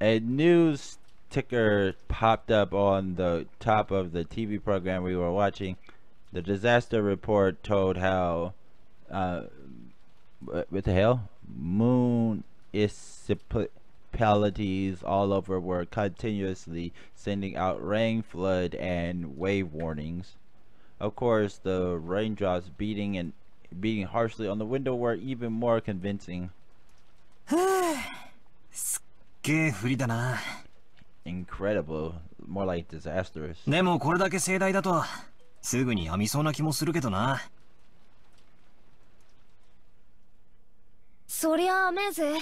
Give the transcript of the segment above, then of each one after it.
a news ticker popped up on the top of the TV program we were watching. The disaster report told how, uh, what the hell? Moon municipalities all over were continuously sending out rain, flood, and wave warnings. Of course, the raindrops beating and beating harshly on the window were even more convincing. げえ不利だな。Incredible, more like disastrous. でもこれだけ盛大だと、すぐにやみそうな気もするけどな。そりゃあめえぜ。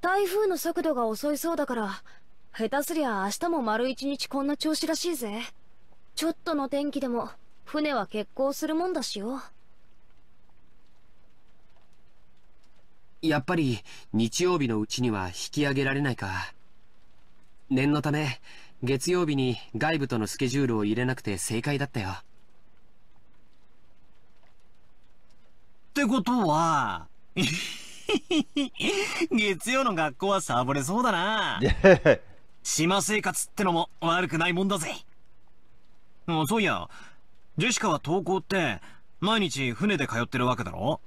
台風の速度が遅いそうだから、下手すりゃ明日も丸一日こんな調子らしいぜ。ちょっとの天気でも、船は欠航するもんだしよ。やっぱり日曜日のうちには引き上げられないか。念のため、月曜日に外部とのスケジュールを入れなくて正解だったよ。ってことは、月曜の学校はサボれそうだな。島生活ってのも悪くないもんだぜ。そういや、ジェシカは登校って毎日船で通ってるわけだろ？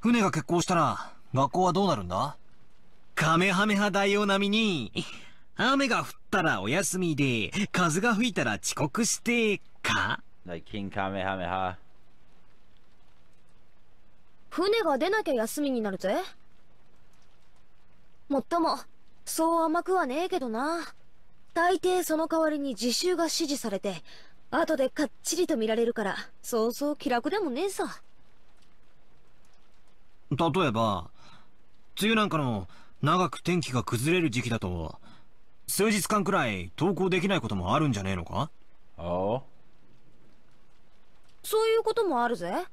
船が欠航したら学校はどうなるんだ？カメハメハ大王並みに、雨が降ったらお休みで、風が吹いたら遅刻して、か？like King Kamehameha. 船が出なきゃ休みになるぜ。もっとも、そう甘くはねえけどな。大抵その代わりに自習が指示されて、後でかっちりと見られるから、そうそう気楽でもねえさ。例えば、梅雨なんかの長く天気が崩れる時期だと、数日間くらい登校できないこともあるんじゃねえのか？Oh, そういうこともあるぜ。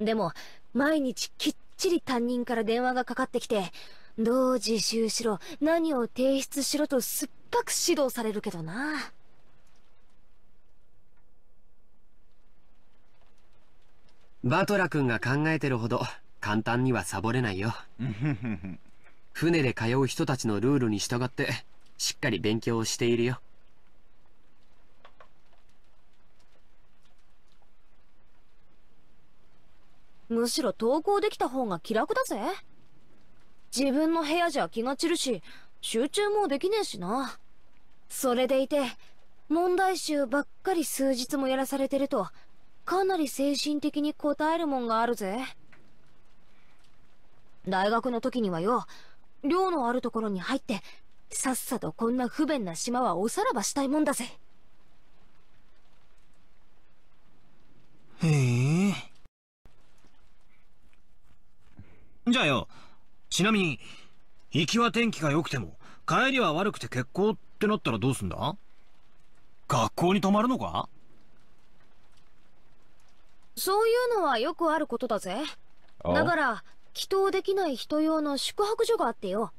でも、毎日きっちり担任から電話がかかってきて、どう自習しろ、何を提出しろと酸っぱく指導されるけどな。バトラ君が考えてるほど簡単にはサボれないよ。船で通う人たちのルールに従って、しっかり勉強をしているよ。むしろ登校できた方が気楽だぜ。自分の部屋じゃ気が散るし、集中もできねえしな。それでいて、問題集ばっかり数日もやらされてると、かなり精神的に応えるもんがあるぜ。大学の時にはよ、寮のあるところに入って、さっさとこんな不便な島はおさらばしたいもんだぜ。へえ。じゃあよ、ちなみに、行きは天気が良くても、帰りは悪くて欠航ってなったらどうすんだ？学校に泊まるのか？そういうのはよくあることだぜ。oh. だから、祈祷できない人用の宿泊所があってよ。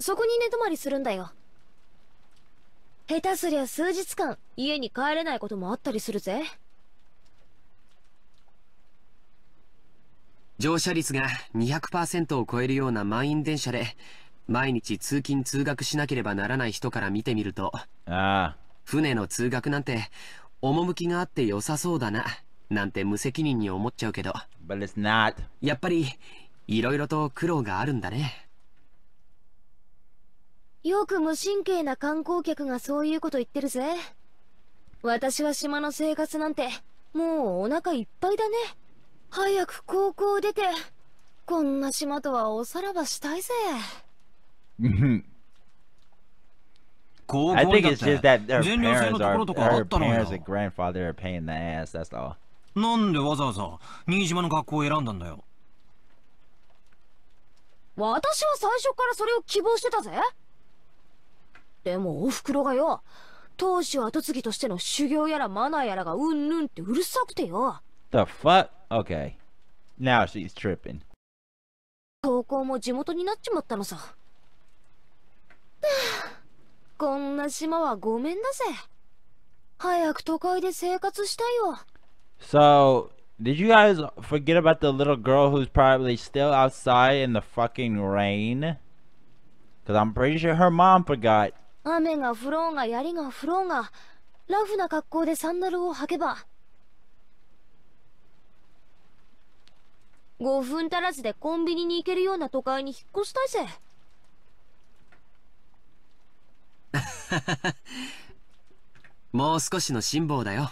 そこに寝泊まりするんだよ。下手すりゃ数日間家に帰れないこともあったりするぜ。乗車率が200%を超えるような満員電車で、毎日通勤通学しなければならない人から見てみると、Ah, 船の通学なんて、趣があって良さそうだな、なんて無責任に思っちゃうけど、but it's not. やっぱり、いろいろと苦労があるんだね。よく無神経な観光客がそういうこと言ってるぜ。私は島の生活なんて、もうお腹いっぱいだね。早く高校出て、こんな島とはおさらばしたいぜ。高 I 校に think だっ it's just て that their 全寮制 parents のとこ are ろとかあ her ったのよ parents and grandfather are paying the ass. That's all. なんでわざわざ新島の学校を選んだんだよ私は最初からそれを希望してたぜ。でもお袋がよ、当主後継ぎとしての修行やらマナーやらがうんぬんってうるさくてよ。The fuck? Okay. Now she's tripping. 高校も地元になっちまったのさ。はあこんな島はごめんだぜ。早く都会で生活したいよ。So Did you guys forget about the little girl who's probably still outside in the fucking rain? Cause I'm pretty sure her mom forgot. 雨が降ろうが槍が降ろうが、ラフな格好でサンダルを履けば。5分足らずでコンビニに行けるような都会に引っ越したいぜ。もう少しの辛抱だよ。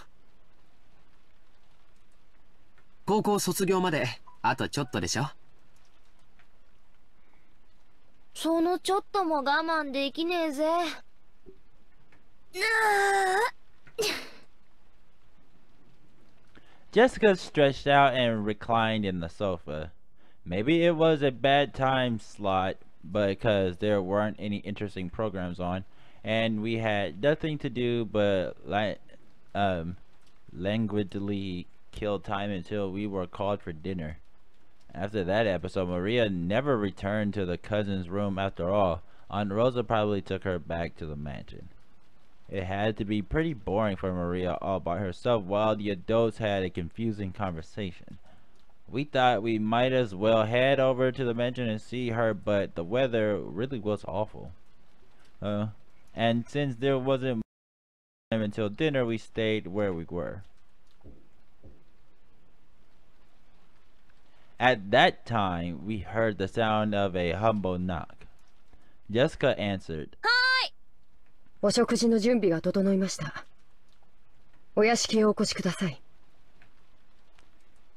高校卒業まであとちょっとでしょそのちょっとも我慢できねえぜ。Jessica stretched out and reclined in the sofa. Maybe it was a bad time slot because there weren't any interesting programs on, and we had nothing to do but like um languidly kill time until we were called for dinner. After that episode, Maria never returned to the cousin's room after all. Aunt Rosa probably took her back to the mansion. It had to be pretty boring for Maria all by herself while the adults had a confusing conversation. We thought we might as well head over to the mansion and see her, but the weather really was awful. Uh, and since there wasn't time until dinner we stayed where we were At that time, we heard the sound of a humble knock. Jessica answered. hi はい。お食事の準備が整いました。お屋敷へお越しください。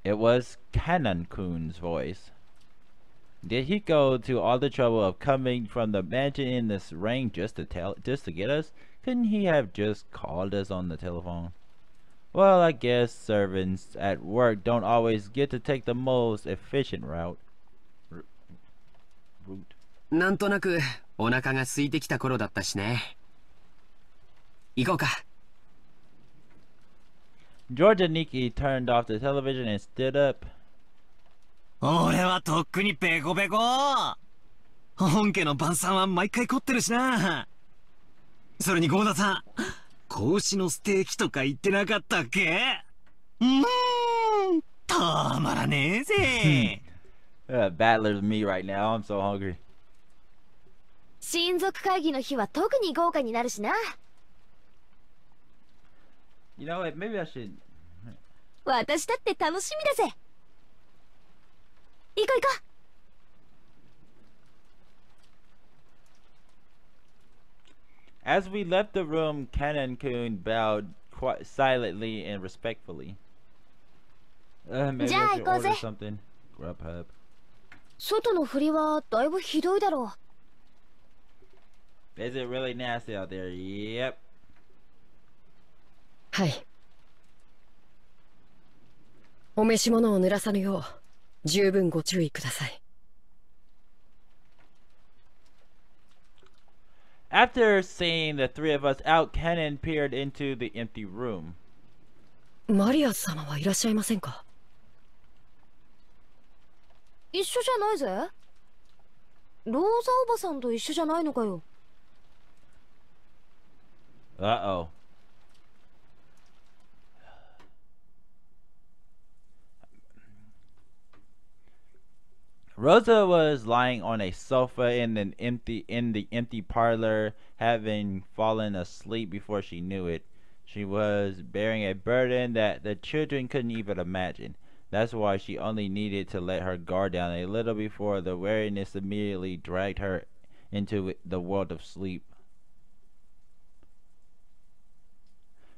It was Kanon Kun's voice. Did he go to all the trouble of coming from the mansion in this rain just to tell just to get us? Couldn't he have just called us on the telephone? Well, I guess servants at work don't always get to take the most efficient route. R- route. なんとなくお腹が空いてきた頃だったしね。行こうか。 Georgia Nikki turned off the television and stood up. 俺はとっくにペコペコ本家の晩餐は毎回凝ってるしなそれにゴーダさん子牛のステーキとか言ってなかったっけ？うーんたまらねえぜ Uh, battler's me right now. I'm so hungry. 親族会議の日は特に豪華になるしな。You know what? Maybe I should. 私だって楽しみだぜ。行こう行こう As we left the room, Kanon Kun bowed quite silently and respectfully. Uh, maybe I should order something. Grubhub. 外の振りはだいぶひどいだろう。Is it really nasty out there? Yep. はい。お召し物を濡らさぬよう。十分ご注意ください。After seeing the three of us out, Canon peered into the empty room. マリア様はいらっしゃいませんかう。一緒じゃないぜ。ローザおばさんと一緒じゃないのかよ。Uh oh. Rosa was lying on a sofa in an empty in the empty parlor, having fallen asleep before she knew it. She was bearing a burden that the children couldn't even imagine. That's why she only needed to let her guard down a little before the weariness immediately dragged her into the world of sleep.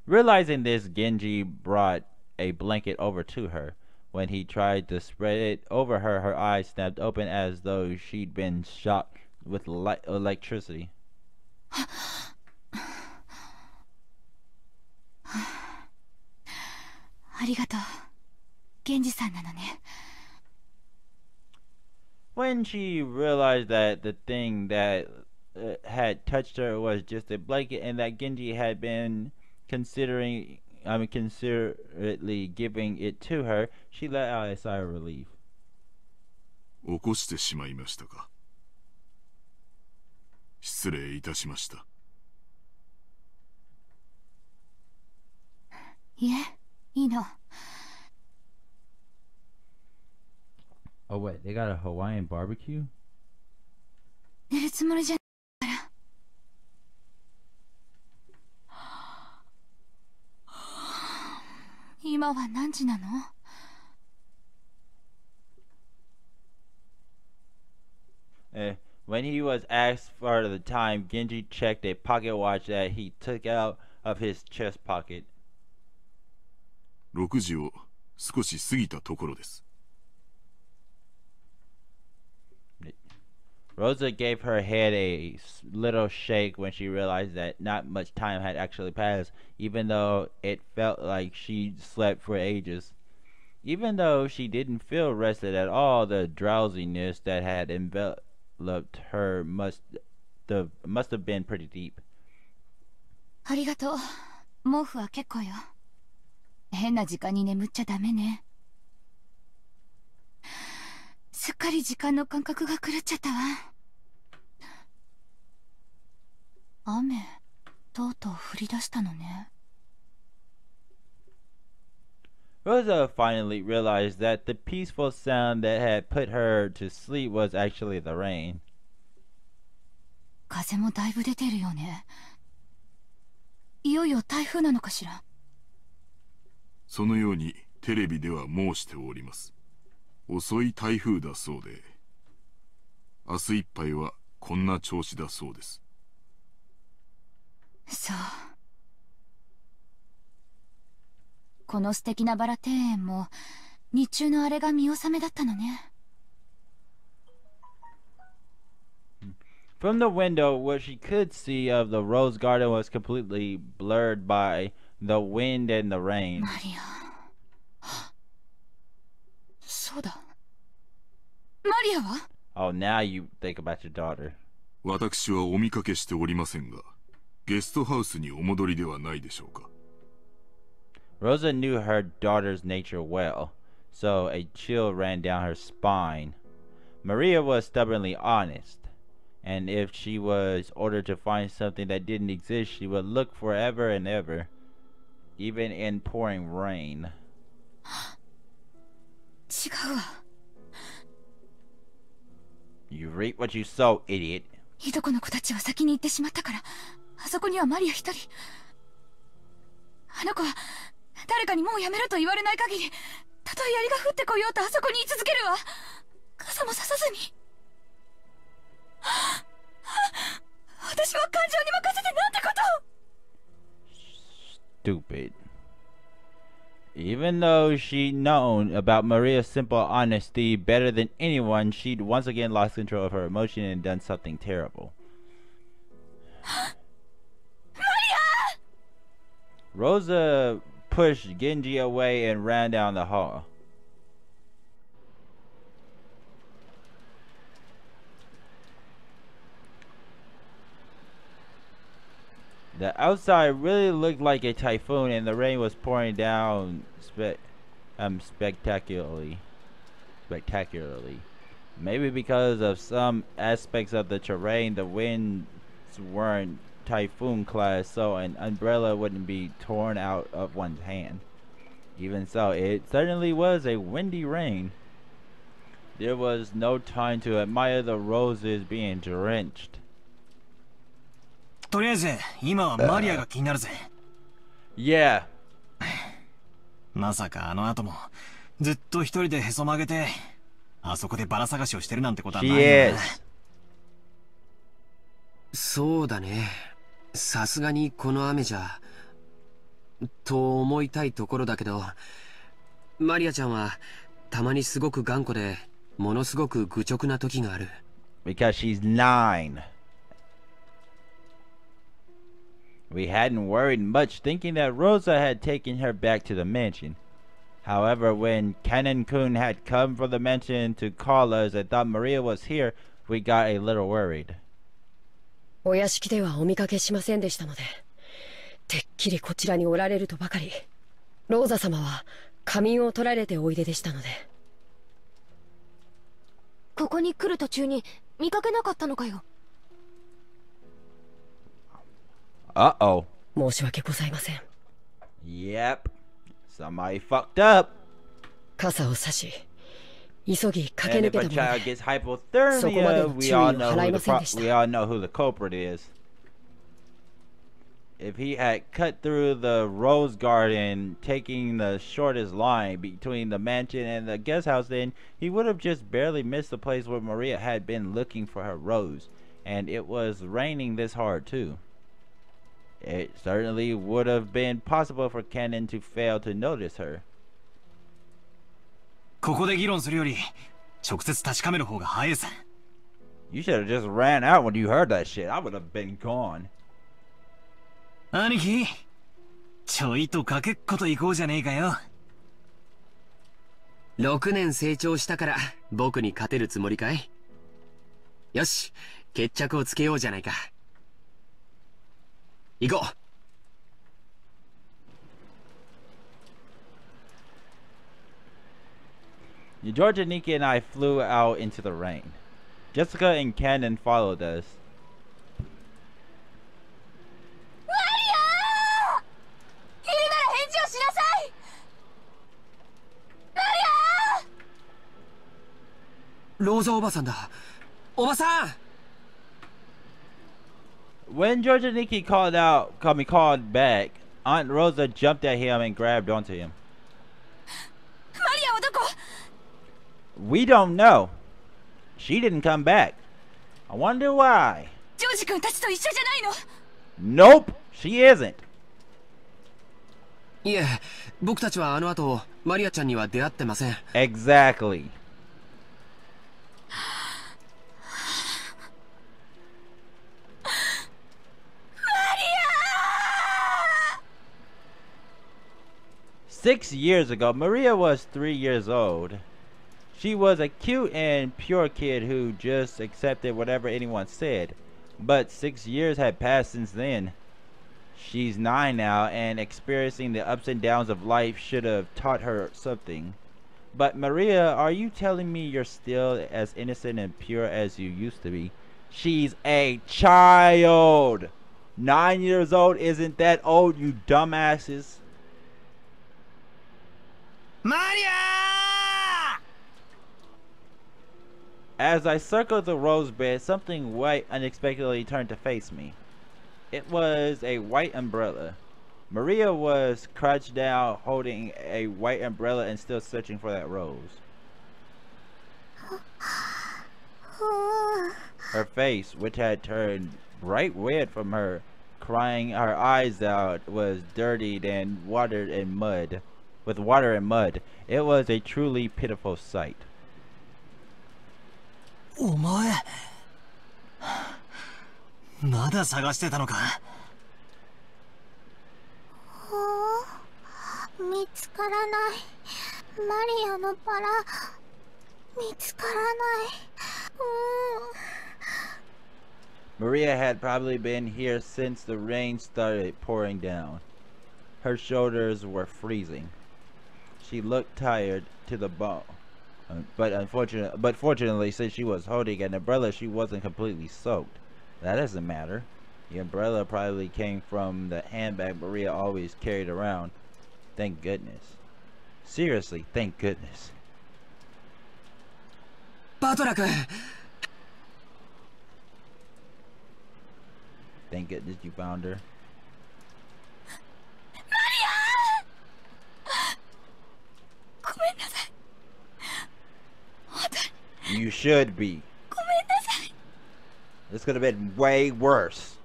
Realizing this, Genji brought a blanket over to her. When he tried to spread it over her, her eyes snapped open as though she'd been shocked with light electricity. When she realized that the thing that uh, had touched her was just a blanket and that Genji had been considering I mean, considerately giving it to her, she let out a sigh of relief. 起こしてしまいましたか失礼いたしましたいえ、いいの。 Oh wait, they got a Hawaiian barbecue? 寝るつもりじゃ 今は何時なの Eh, when he was asked for the time, Genji checked a pocket watch that he took out of his chest pocket. 6時を少し過ぎたところです Rosa gave her head a s- little shake when she realized that not much time had actually passed, even though it felt like she slept for ages. Even though she didn't feel rested at all, the drowsiness that had enveloped her must the must have been pretty deep. ありがとう毛布は結構よ変な時間に眠っちゃダメねすっかり時間の感覚が狂っちゃったわ 雨とうとう降り出したのね Rosa finally realized that the peaceful sound that had put her to sleep was actually the rain. 風もだいぶ出てるよねいよいよ台風なのかしらそのようにテレビでは申しております遅い台風だそうで明日いっぱいはこんな調子だそうですそうこの素敵なバラ庭園も日中のあれが見納めだったのね From the window, what she could see of the rose garden was completely blurred by the wind and the rain. マリアそうだマリアは Oh, now you think about your daughter. 私はお見かけしておりませんが ゲストハウスにお戻りではないでしょうか Rosa knew her daughter's nature well, so a chill ran down her spine. Maria was stubbornly honest, and if she was ordered to find something that didn't exist, she would look forever and ever, even in pouring rain. 違うわ You reap what you sow, idiot. いとこの子たちは先に行ってしまったから あそこにはマリア一人あの子は誰かにもうやめろと言われない限りたとえ槍が降ってこようとあそこに居続けるわ傘もささずに私は感情に任せてなんてこと Stupid. Even though she'd known about Maria's simple honesty better than anyone, she'd once again lost control of her emotion and done something terrible. Rosa pushed Genji away and ran down the hall. The outside really looked like a typhoon and the rain was pouring down spe- um, spectacularly. Spectacularly. Maybe because of some aspects of the terrain, the winds weren't typhoon class, so an umbrella wouldn't be torn out of one's hand. Even so, it certainly was a windy rain. There was no time to admire the roses being drenched. とりあえず今はマリアが気になるぜ Yeah, まさかあの後もずっと一人でへそ曲げてあそこでバラ探しをしてるなんてことはない she よな is. そうだね さすがにこの雨じゃ、と思いたいところだけど、マリアちゃんはたまにすごく頑固で、ものすごく愚直な時がある。Because she's nine. We hadn't worried much thinking that Rosa had taken her back to the mansion. However, when Kanon-kun had come from the mansion to call us and thought Maria was here, we got a little worried. お屋敷ではお見かけしませんでしたのでてっきりこちらにおられるとばかりローザ様は仮眠を取られておいででしたのでここに来る途中に見かけなかったのかよ Uh oh. 申し訳ございません Yep. Somebody fucked up. 傘を差し急ぎ駆け抜けたもので child gets hypothermia, we all, know who the we all know who the culprit is. If he had cut through the rose garden, taking the shortest line between the mansion and the guest house, then he would have just barely missed the place where Maria had been looking for her rose. And it was raining this hard, too. It certainly would have been possible for Kanon to fail to notice her. ここで議論するより直接確かめる方が早いさ You should have just ran out when you heard that shit. I would have been gone. 兄貴ちょいとかけっこと行こうじゃねえかよ6年成長したから僕に勝てるつもりかい？よし、決着をつけようじゃないか。行こう Georgia, Nikki, and I flew out into the rain. Jessica and Kanon followed us. When Georgia Nikki called out, called me called back, Aunt Rosa jumped at him and grabbed onto him. We don't know. She didn't come back. I wonder why. ジョージ君たちと一緒じゃないの Nope, she isn't. いえ、僕たちはあの後、マリアちゃんには出会ってません。 Exactly. Six years ago, Maria was three years old. She was a cute and pure kid who just accepted whatever anyone said. But six years had passed since then. She's nine now, and experiencing the ups and downs of life should have taught her something. But Maria, are you telling me you're still as innocent and pure as you used to be? She's a child! Nine years old isn't that old, you dumbasses. マ As I circled the rose bed, something white unexpectedly turned to face me. It was a white umbrella. Maria was crouched down, holding a white umbrella and still searching for that rose. Her face, which had turned bright red from her crying her eyes out, was dirtied and watered in mud. With water and mud, it was a truly pitiful sight. お前まだ探してたのか見つからないマリアのバラ見つからないう Maria had probably been here since the rain started pouring down. Her shoulders were freezing. She looked tired to the bone. but unfortunately, but fortunately, since she was holding an umbrella, she wasn't completely soaked. That doesn't matter. The umbrella probably came from the handbag Maria always carried around. Thank goodness. Seriously, thank goodness. Battler-kun! Thank goodness you found her. Maria! You should be. ごめんなさい This could have been way worse.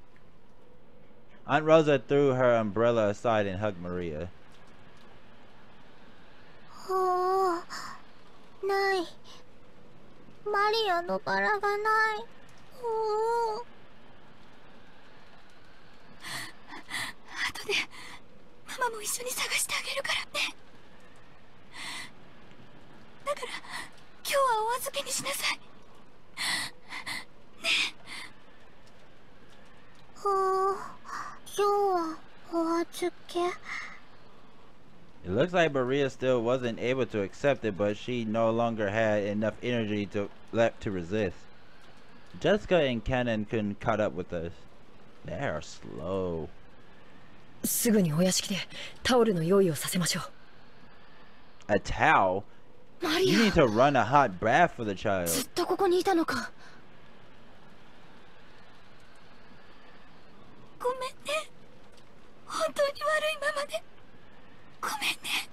Aunt Rosa threw her umbrella aside and hugged Maria. ほうないマリアのバラがないほう後でママも一緒に探してあげるからねだから 今日はお預けにしなさいねえはあ今日はお預け It looks like Maria still wasn't able to accept it, but she no longer had enough energy to left to resist. Jessica and Kanon couldn't caught up with us. They are slow. A towel? マリ You ア need to run a hot bath for the ず child. っとここにいたのかごめんね本当に悪いままでごめんね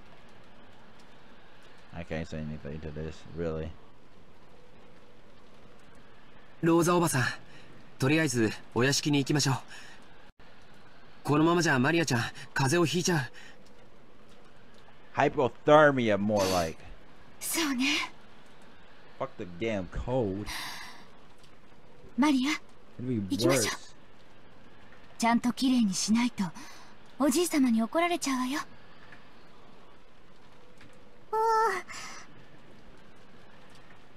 I can't say anything to this, really. ローザおばさんとりあえずお屋敷に行きましょうこのままじゃマリアちゃん風邪をひいちゃう Hypothermia, more like. そうね。Fuck the damn cold. マリア行きましょう.ちゃんときれいにしないとおじい様に怒られちゃうわよ。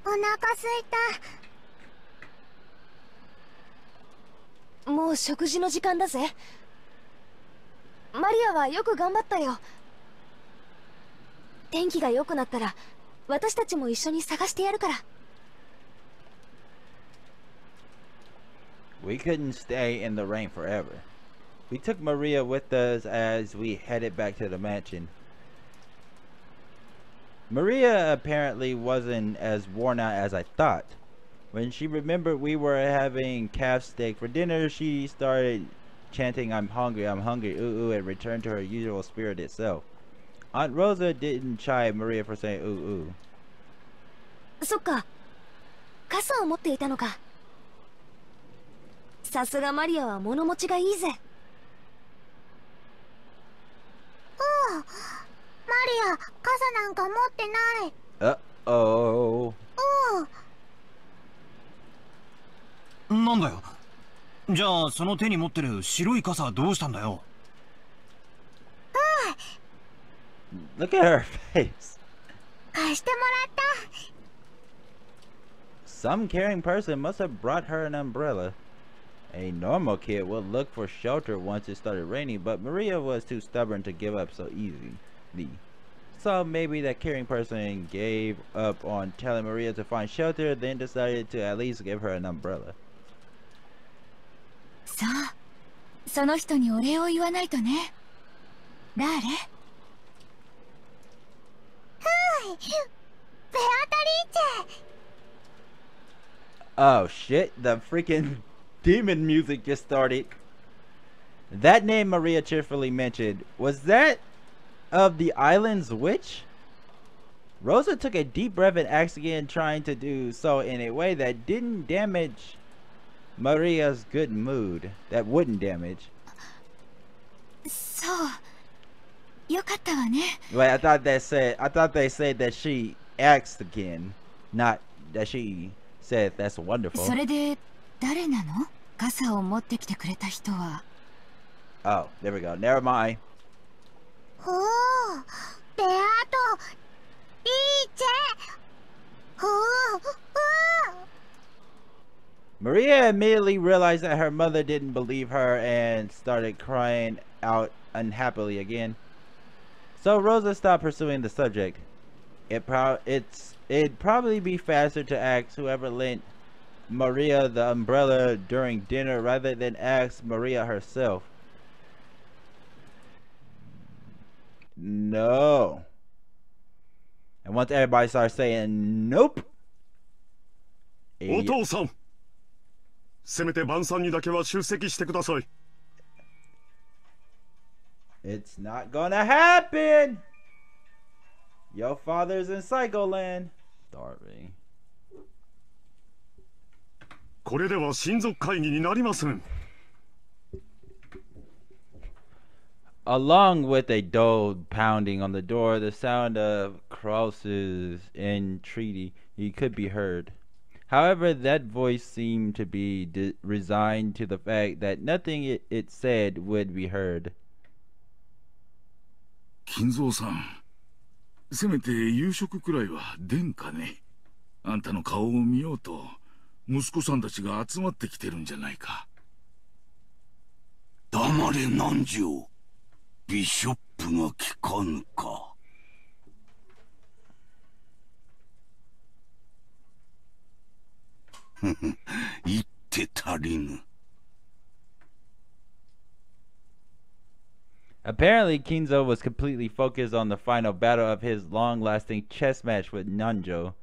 お腹すいた。もう食事の時間だぜ。マリアはよく頑張ったよ。天気が良くなったら私たちも一緒に探してやるから We couldn't stay in the rain forever. We took Maria with us as we headed back to the mansion. Maria apparently wasn't as worn out as I thought. When she remembered we were having calf steak for dinner, she started chanting, I'm hungry, I'm hungry, ooh ooh, and returned to her usual spirited self. Aunt Rosa didn't chide Maria for saying ooh ooh. そっか。傘を持っていたのか。さすがマリアは物持ちがいいぜ。マリア傘なんか持ってない。Uh oh. なんだよ。じゃあその手に持ってる白い傘はどうしたんだよ？Look at her face. 貸してもらった Some caring person must have brought her an umbrella. A normal kid would look for shelter once it started raining, but Maria was too stubborn to give up so easily. So maybe that caring person gave up on telling Maria to find shelter, then decided to at least give her an umbrella. そうその人にお礼を言わないとね誰 Beatrice! Oh shit, the freaking demon music just started. That name Maria cheerfully mentioned, was that of the island's witch? Rosa took a deep breath and asked again, trying to do so in a way that didn't damage Maria's good mood. That wouldn't damage. So, うよかったわね Wait, I thought that said I thought they said that she asked again, not that she said that's wonderful. それで誰なの傘を持ってきてくれた人は Oh, there we go. Never mind. おおベアとリーチェおおお Maria immediately realized that her mother didn't believe her and started crying out unhappily again. So Rosa stopped pursuing the subject. It pro- it's it'd probably be faster to ask whoever lent Maria the umbrella during dinner rather than ask Maria herself. No. And once everybody starts saying nope. お父さんせめて晩餐にだけは出席してください it's not gonna happen! Your father's in Psycholand. Darby. Along with a dull pounding on the door, the sound of Krauss's entreaty he could be heard. However, that voice seemed to be resigned to the fact that nothing it, it said would be heard. 金蔵さん。せめて夕食くらいは出んかね。あんたの顔を見ようと息子さんたちが集まってきてるんじゃないか。黙れ南條ビショップが聞かぬか。ふふ言って足りぬ。Apparently, Kinzo was completely focused on the final battle of his long lasting chess match with Nanjo.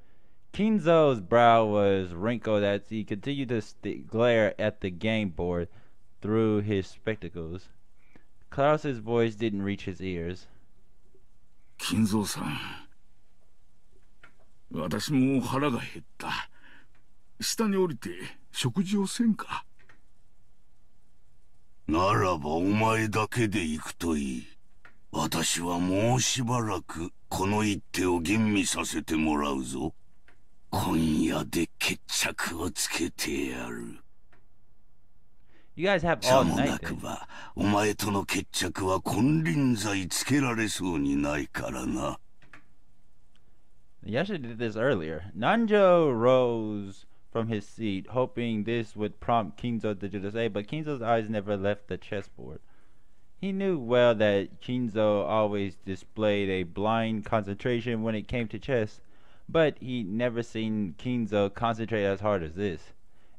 Kinzo's brow was wrinkled as he continued to glare at the game board through his spectacles. Krauss's voice didn't reach his ears. Kinzo-san, 私も腹が減った。下に降りて食事をせんか。ならばお前だけで行くといい。私はもうしばらくこの一手を吟味させてもらうぞ。今夜で決着をつけてやる。All night. なくば、お前との決着は金輪際つけられそうにないからな。Yasha did this earlier. Nanjo rose from his seat, hoping this would prompt Kinzo to do the same, but Kinzo's eyes never left the chessboard. He knew well that Kinzo always displayed a blind concentration when it came to chess, but he'd never seen Kinzo concentrate as hard as this.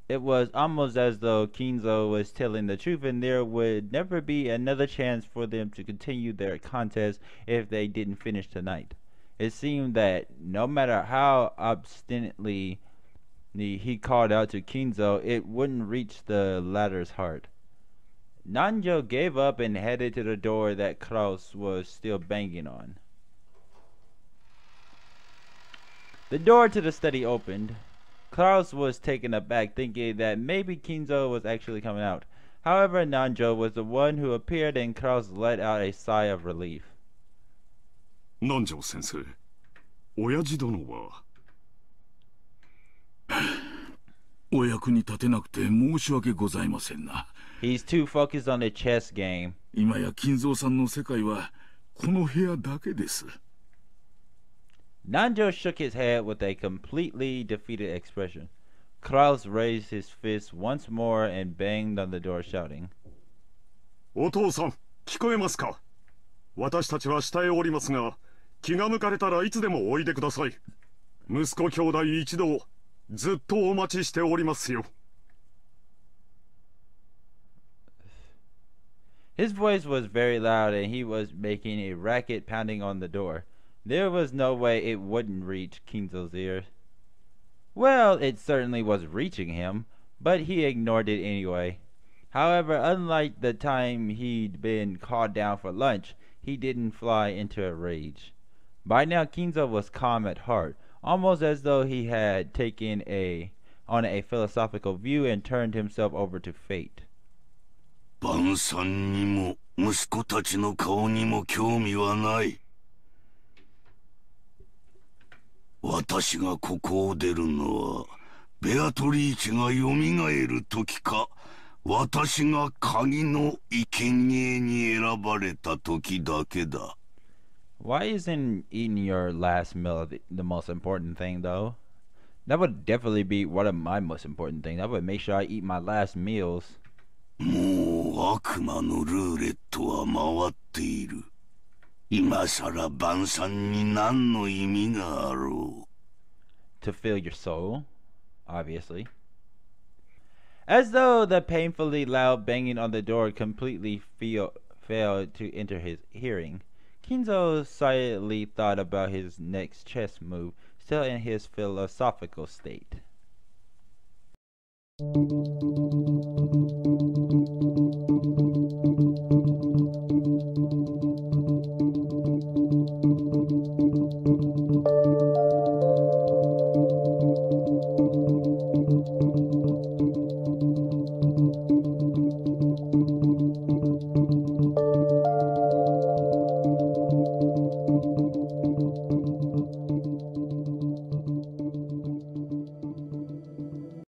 It was almost as though Kinzo was telling the truth and there would never be another chance for them to continue their contest if they didn't finish tonight. It seemed that no matter how obstinately he called out to Kinzo, it wouldn't reach the latter's heart. Nanjo gave up and headed to the door that Krauss was still banging on. The door to the study opened. Krauss was taken aback, thinking that maybe Kinzo was actually coming out. However, Nanjo was the one who appeared and Krauss let out a sigh of relief. Nanjo-sensei, 親父殿はお役に立てなくて申し訳ございませんな。He's too focused on the chess game. 今や金蔵さんの世界はこの部屋だけです。Nanjo shook his head with a completely defeated expression. Kraus raised his fist once more and banged on the door, shouting, お父さん、聞こえますか私たちは下へおりますが、気が向かれたらいつでもおいでください。息子兄弟一同、ずっとお待ちしておりますよ。His voice was very loud and he was making a racket pounding on the door. There was no way it wouldn't reach Kinzo's ears. Well, it certainly was reaching him, but he ignored it anyway. However, unlike the time he'd been called down for lunch, he didn't fly into a rage. By now, Kinzo was calm at heart, almost as though he had taken a on a philosophical view and turned himself over to fate. 晩餐にも息子たちの顔にも興味はない。私がここを出るのは、ベアトリーチが蘇る時か、私が鍵の生贄に選ばれた時だけだ。Why isn't eating your last meal the, the most important thing, though? That would definitely be one of my most important things. I would make sure I eat my last meals. もう悪魔のルーレットは回っている。今さら晩餐に何の意味があろう To fill your soul, obviously. As though the painfully loud banging on the door completely feel, failed to enter his hearing, Kinzo silently thought about his next chess move, still in his philosophical state.